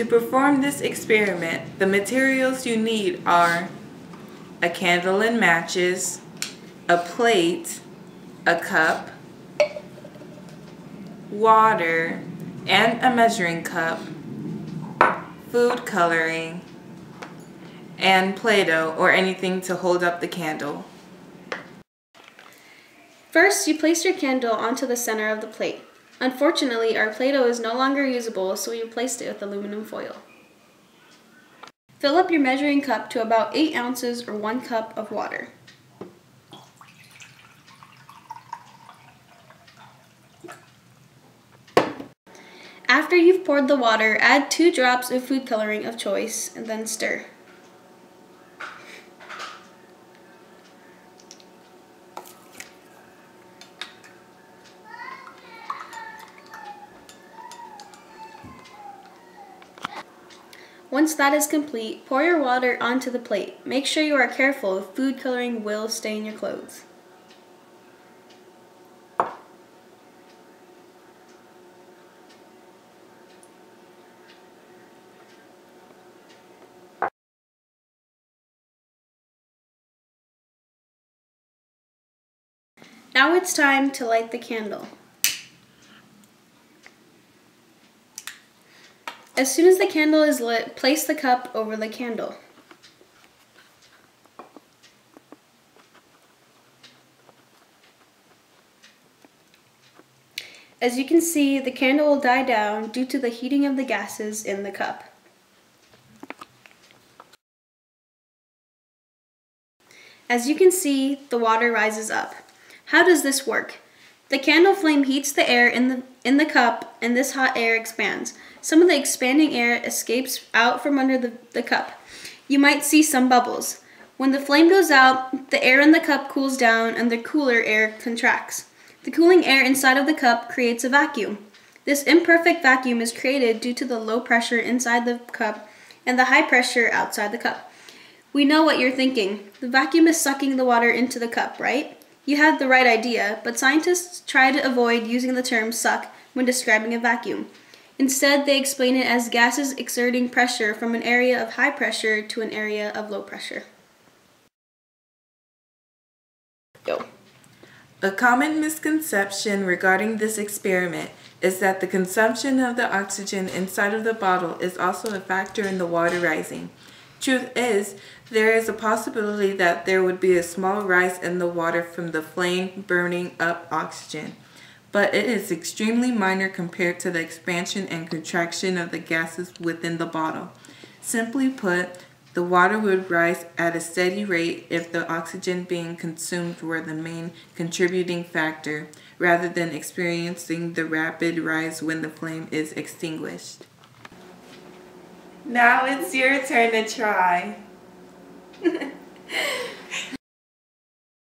To perform this experiment, the materials you need are a candle and matches, a plate, a cup, water, and a measuring cup, food coloring, and Play-Doh or anything to hold up the candle. First, you place your candle onto the center of the plate. Unfortunately, our Play-Doh is no longer usable, so we replaced it with aluminum foil. Fill up your measuring cup to about 8 ounces or 1 cup of water. After you've poured the water, add 2 drops of food coloring of choice and then stir. Once that is complete, pour your water onto the plate. Make sure you are careful, food coloring will stain your clothes. Now it's time to light the candle. As soon as the candle is lit, place the cup over the candle. As you can see, the candle will die down due to the heating of the gases in the cup. As you can see, the water rises up. How does this work? The candle flame heats the air in the, in the cup and this hot air expands. Some of the expanding air escapes out from under the, the cup. You might see some bubbles. When the flame goes out, the air in the cup cools down and the cooler air contracts. The cooling air inside of the cup creates a vacuum. This imperfect vacuum is created due to the low pressure inside the cup and the high pressure outside the cup. We know what you're thinking. The vacuum is sucking the water into the cup, right? You have the right idea, but scientists try to avoid using the term suck when describing a vacuum. Instead, they explain it as gases exerting pressure from an area of high pressure to an area of low pressure. Yo. A common misconception regarding this experiment is that the consumption of the oxygen inside of the bottle is also a factor in the water rising. Truth is, there is a possibility that there would be a small rise in the water from the flame burning up oxygen but it is extremely minor compared to the expansion and contraction of the gases within the bottle. Simply put, the water would rise at a steady rate if the oxygen being consumed were the main contributing factor, rather than experiencing the rapid rise when the flame is extinguished. Now it's your turn to try.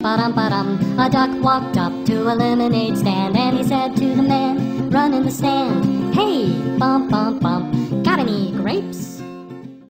Ba-dum-ba-dum, a duck walked up to a lemonade stand and he said to the man, run in the stand, Hey, bump, bump, bump, got any grapes?